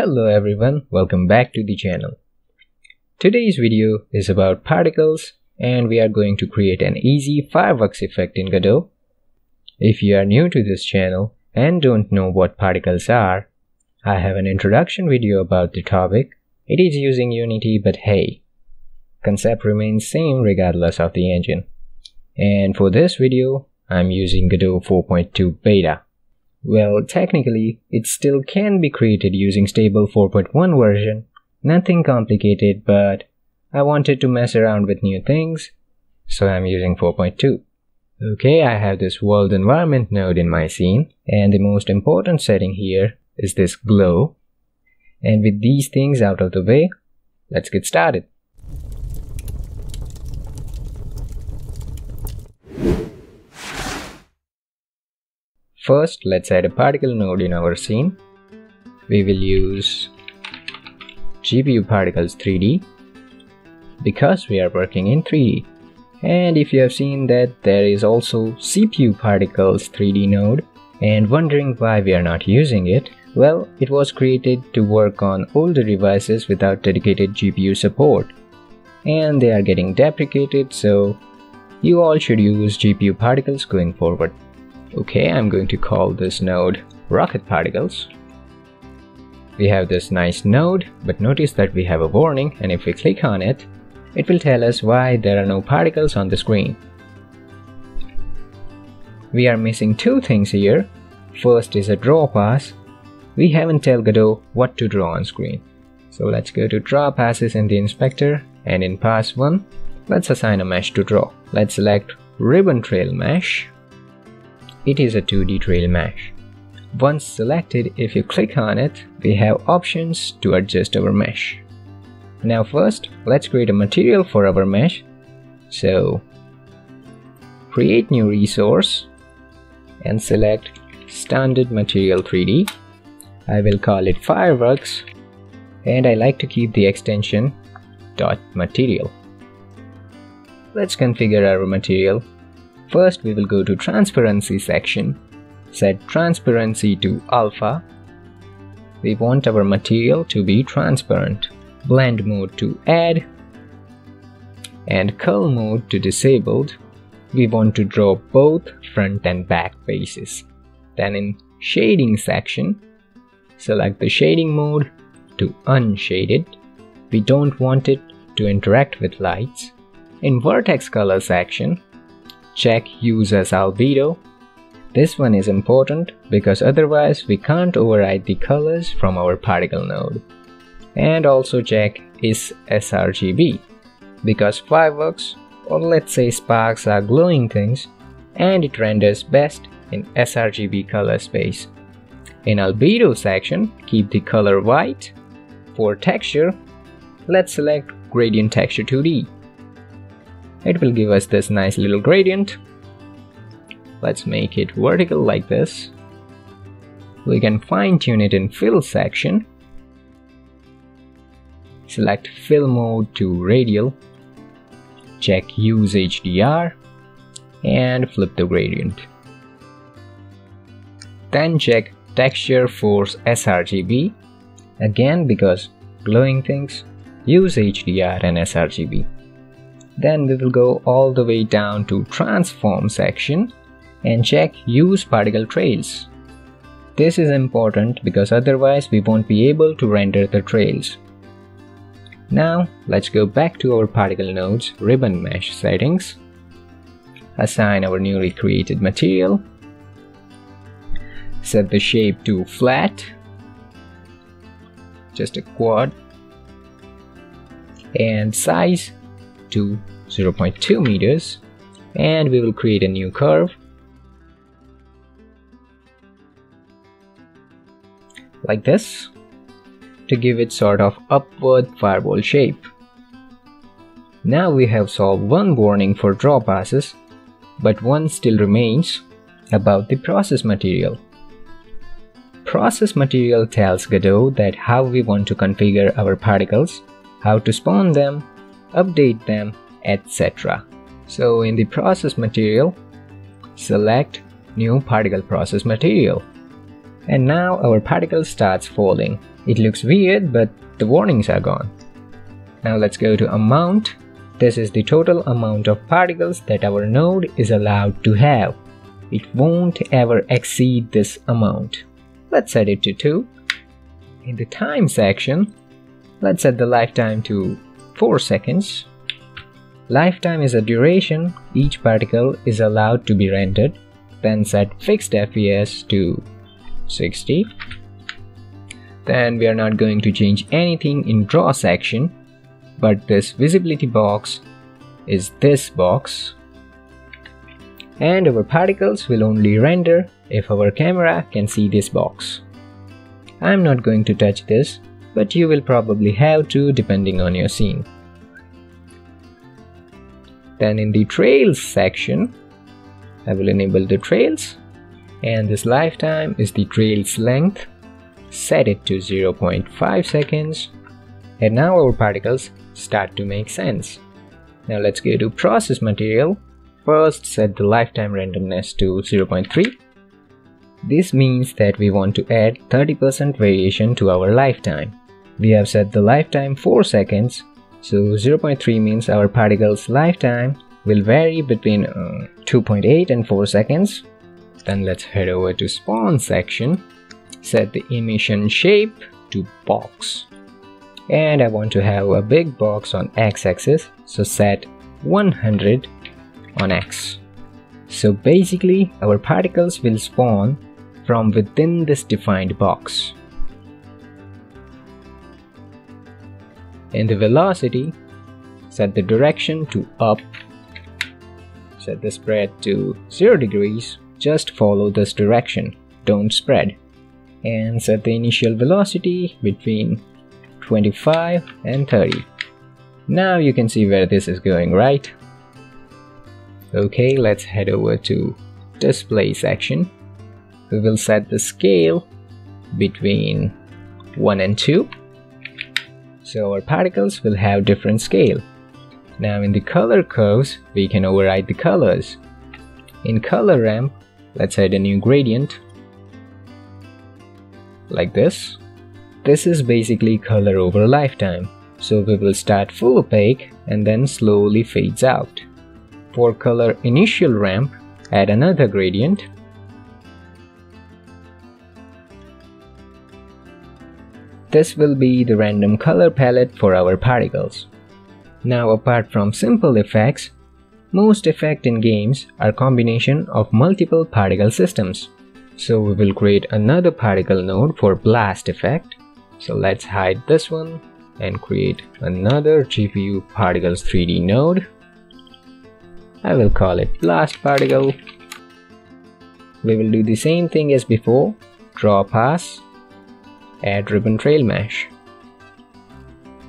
Hello everyone, welcome back to the channel. Today's video is about particles and we are going to create an easy fireworks effect in Godot. If you are new to this channel and don't know what particles are, I have an introduction video about the topic. It is using Unity but hey, concept remains same regardless of the engine. And for this video, I'm using Godot 4.2 beta. Well, technically, it still can be created using stable 4.1 version. Nothing complicated, but I wanted to mess around with new things, so I'm using 4.2. Okay, I have this world environment node in my scene, and the most important setting here is this glow. And with these things out of the way, let's get started. First, let's add a particle node in our scene. We will use GPU Particles 3D because we are working in 3D. And if you have seen that there is also CPU Particles 3D node and wondering why we are not using it, well, it was created to work on older devices without dedicated GPU support. And they are getting deprecated, so you all should use GPU particles going forward. Okay, I'm going to call this node rocket particles. We have this nice node, but notice that we have a warning and if we click on it, it will tell us why there are no particles on the screen. We are missing two things here. First is a draw pass. We haven't tell Godot what to draw on screen. So let's go to draw passes in the inspector and in pass 1, let's assign a mesh to draw. Let's select ribbon trail mesh it is a 2D trail mesh. Once selected, if you click on it, we have options to adjust our mesh. Now first, let's create a material for our mesh. So, create new resource and select standard material 3D. I will call it fireworks and I like to keep the extension dot material. Let's configure our material First we will go to transparency section, set transparency to alpha. We want our material to be transparent. Blend mode to add and cull mode to disabled. We want to draw both front and back faces. Then in shading section, select the shading mode to unshaded. We don't want it to interact with lights. In vertex color section, check use as albedo. This one is important because otherwise we can't override the colors from our particle node. And also check is sRGB because fireworks or let's say sparks are glowing things and it renders best in sRGB color space. In albedo section, keep the color white. For texture, let's select gradient texture 2D it will give us this nice little gradient. Let's make it vertical like this. We can fine tune it in fill section. Select fill mode to radial. Check use HDR and flip the gradient. Then check texture force sRGB. Again because glowing things use HDR and sRGB. Then we will go all the way down to transform section and check use particle trails. This is important because otherwise we won't be able to render the trails. Now let's go back to our particle nodes ribbon mesh settings. Assign our newly created material. Set the shape to flat. Just a quad. And size to 0.2 meters and we will create a new curve like this to give it sort of upward fireball shape. Now we have solved one warning for draw passes, but one still remains about the process material. Process material tells Godot that how we want to configure our particles, how to spawn them, update them, etc. So in the process material, select new particle process material. And now our particle starts falling. It looks weird, but the warnings are gone. Now let's go to amount. This is the total amount of particles that our node is allowed to have. It won't ever exceed this amount. Let's set it to 2. In the time section, let's set the lifetime to 4 seconds. Lifetime is a duration each particle is allowed to be rendered. Then set fixed FPS to 60. Then we are not going to change anything in draw section but this visibility box is this box and our particles will only render if our camera can see this box. I'm not going to touch this but you will probably have to depending on your scene. Then in the trails section I will enable the trails and this lifetime is the trails length set it to 0.5 seconds and now our particles start to make sense. Now let's go to process material. First set the lifetime randomness to 0.3. This means that we want to add 30% variation to our lifetime. We have set the lifetime 4 seconds, so 0.3 means our particle's lifetime will vary between uh, 2.8 and 4 seconds. Then let's head over to spawn section, set the emission shape to box and I want to have a big box on x-axis so set 100 on x. So basically our particles will spawn from within this defined box. In the velocity, set the direction to up, set the spread to 0 degrees, just follow this direction, don't spread, and set the initial velocity between 25 and 30. Now you can see where this is going, right? Okay, let's head over to display section. We will set the scale between 1 and 2. So our particles will have different scale. Now in the color curves, we can override the colors. In color ramp, let's add a new gradient like this this is basically color over lifetime, so we will start full opaque and then slowly fades out. For color initial ramp, add another gradient. This will be the random color palette for our particles. Now apart from simple effects, most effects in games are combination of multiple particle systems. So we will create another particle node for blast effect so let's hide this one and create another GPU particles 3D node. I will call it blast particle. We will do the same thing as before, draw pass, add ribbon trail mesh.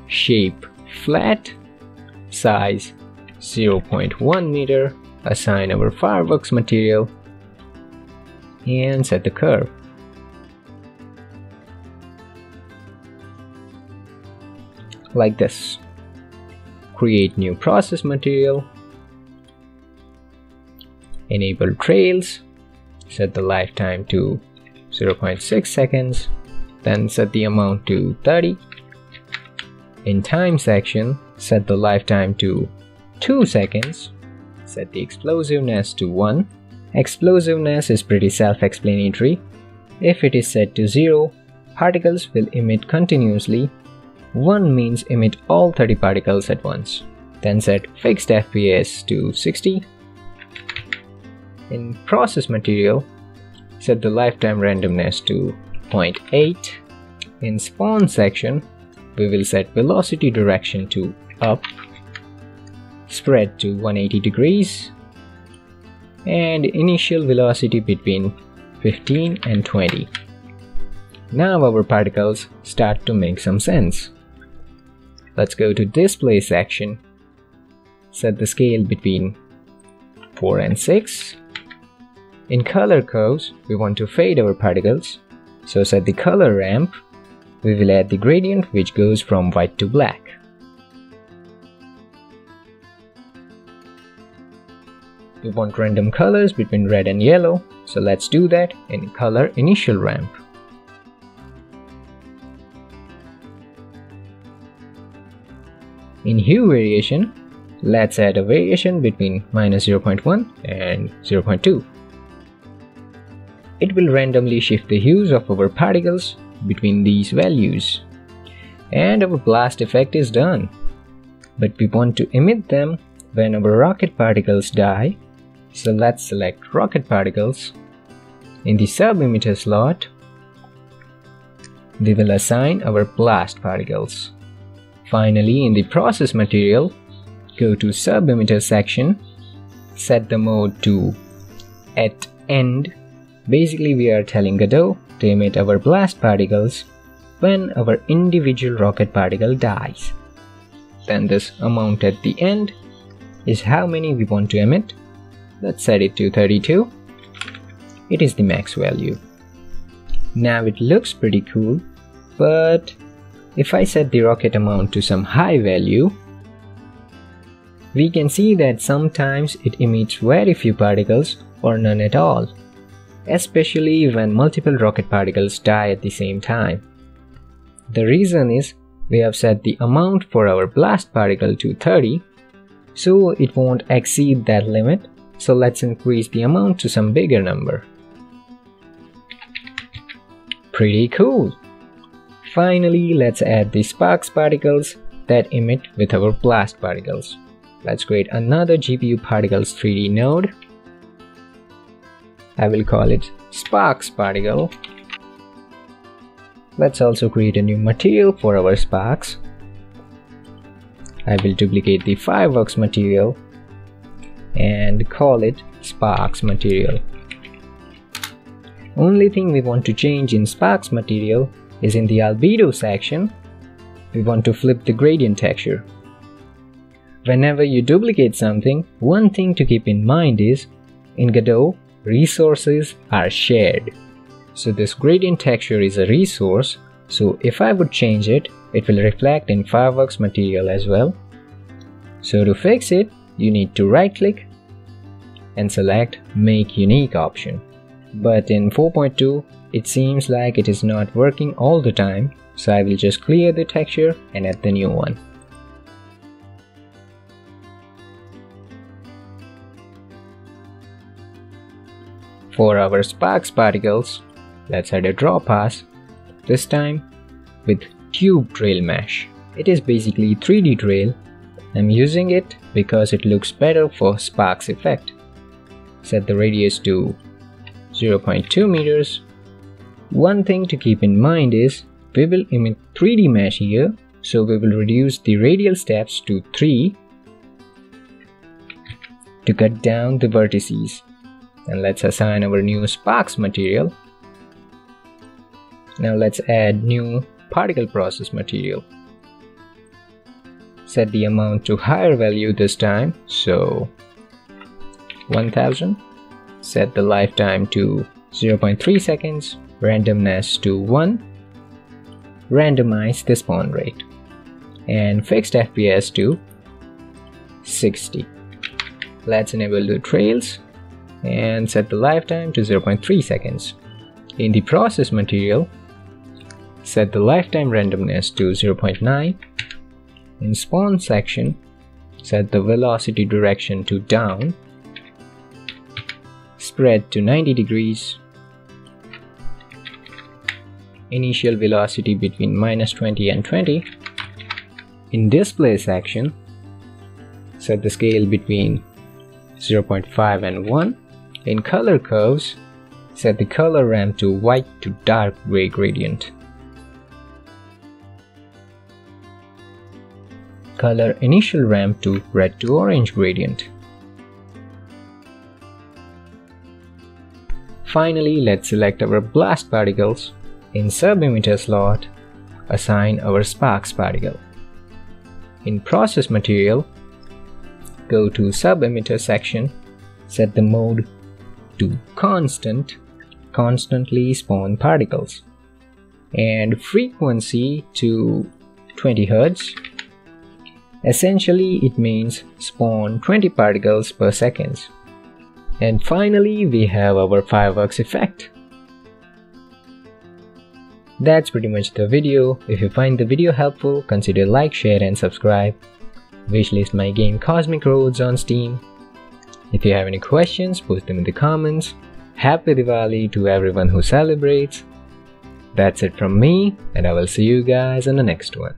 Shape flat, size 0.1 meter, assign our fireworks material, and set the curve. like this. Create new process material, enable trails, set the lifetime to 0.6 seconds, then set the amount to 30. In time section, set the lifetime to 2 seconds, set the explosiveness to 1. Explosiveness is pretty self-explanatory. If it is set to 0, particles will emit continuously 1 means emit all 30 particles at once. Then set fixed FPS to 60. In process material, set the lifetime randomness to 0.8. In spawn section, we will set velocity direction to up, spread to 180 degrees, and initial velocity between 15 and 20. Now our particles start to make some sense. Let's go to display section. Set the scale between 4 and 6. In color curves, we want to fade our particles. So set the color ramp, we will add the gradient which goes from white to black. We want random colors between red and yellow, so let's do that in color initial ramp. In hue variation, let's add a variation between minus 0.1 and 0.2. It will randomly shift the hues of our particles between these values. And our blast effect is done. But we want to emit them when our rocket particles die. So let's select rocket particles. In the sub-emitter slot, we will assign our blast particles. Finally, in the process material, go to sub-emitter section, set the mode to at end. Basically, we are telling Godot to emit our blast particles when our individual rocket particle dies. Then this amount at the end is how many we want to emit. Let's set it to 32. It is the max value. Now it looks pretty cool, but if I set the rocket amount to some high value, we can see that sometimes it emits very few particles or none at all, especially when multiple rocket particles die at the same time. The reason is we have set the amount for our blast particle to 30, so it won't exceed that limit, so let's increase the amount to some bigger number. Pretty cool! Finally, let's add the sparks particles that emit with our blast particles. Let's create another GPU particles 3D node. I will call it sparks particle. Let's also create a new material for our sparks. I will duplicate the fireworks material and call it sparks material. Only thing we want to change in sparks material is in the albedo section, we want to flip the gradient texture. Whenever you duplicate something, one thing to keep in mind is, in Godot, resources are shared. So this gradient texture is a resource, so if I would change it, it will reflect in fireworks material as well. So to fix it, you need to right click and select make unique option. But in 4.2, it seems like it is not working all the time, so I will just clear the texture and add the new one. For our sparks particles, let's add a draw pass, this time with tube trail mesh. It is basically 3D trail. I'm using it because it looks better for sparks effect. Set the radius to 0.2 meters one thing to keep in mind is we will emit 3D mesh here, so we will reduce the radial steps to 3 to cut down the vertices. And let's assign our new sparks material. Now let's add new particle process material. Set the amount to higher value this time, so 1000. Set the lifetime to 0.3 seconds randomness to 1, randomize the spawn rate, and fixed FPS to 60. Let's enable the trails and set the lifetime to 0.3 seconds. In the process material, set the lifetime randomness to 0.9. In spawn section, set the velocity direction to down, spread to 90 degrees, initial velocity between minus 20 and 20. In display section, set the scale between 0.5 and 1. In color curves, set the color ramp to white to dark gray gradient. Color initial ramp to red to orange gradient. Finally, let's select our blast particles in sub-emitter slot, assign our sparks particle. In process material, go to sub-emitter section, set the mode to constant, constantly spawn particles, and frequency to 20 Hz. Essentially, it means spawn 20 particles per second. And finally, we have our fireworks effect. That's pretty much the video. If you find the video helpful, consider like, share and subscribe. wishlist my game Cosmic Roads on Steam. If you have any questions, post them in the comments. Happy Diwali to everyone who celebrates. That's it from me, and I will see you guys in the next one.